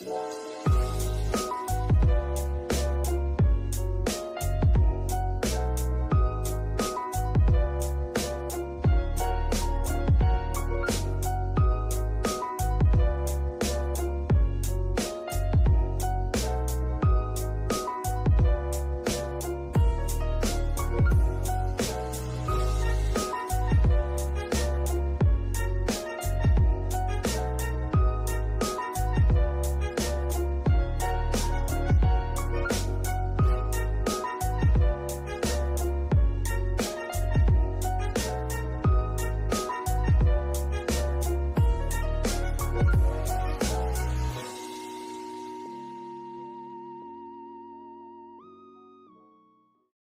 Yeah.